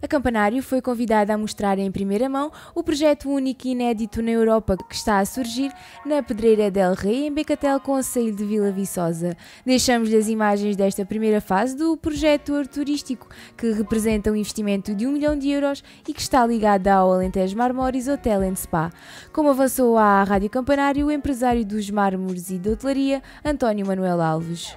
A Campanário foi convidada a mostrar em primeira mão o projeto único e inédito na Europa que está a surgir na Pedreira del Rei, em Becatel, Conselho de Vila Viçosa. Deixamos-lhe as imagens desta primeira fase do projeto turístico, que representa um investimento de um milhão de euros e que está ligado ao Alentejo Marmores Hotel and Spa. Como avançou à Rádio Campanário, o empresário dos mármores e da hotelaria, António Manuel Alves.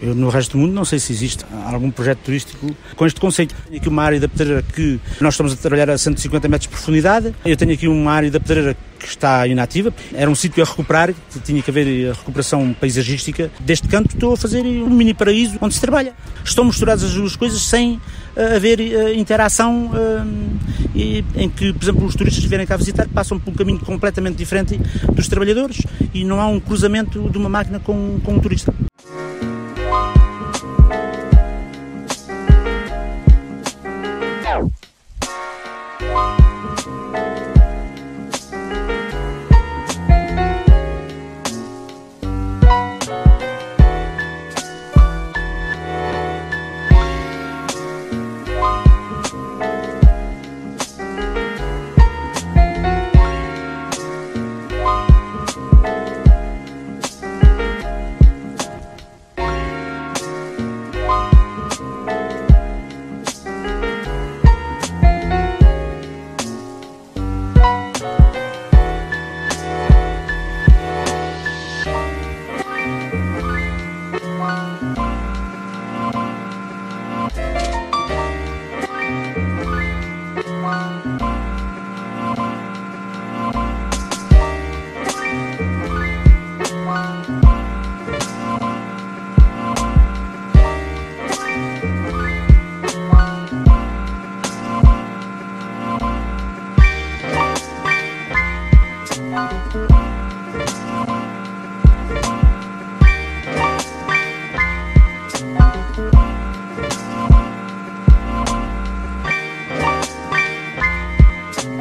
Eu, no resto do mundo não sei se existe algum projeto turístico com este conceito. Tenho aqui uma área da pedreira que nós estamos a trabalhar a 150 metros de profundidade. Eu tenho aqui uma área da pedreira que está inativa. Era um sítio a recuperar, tinha que haver a recuperação paisagística. Deste canto estou a fazer um mini paraíso onde se trabalha. Estão misturadas as duas coisas sem uh, haver uh, interação em que, por exemplo, os turistas que vierem cá visitar passam por um caminho completamente diferente dos trabalhadores e não há um cruzamento de uma máquina com, com um turista. out.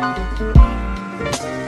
Thank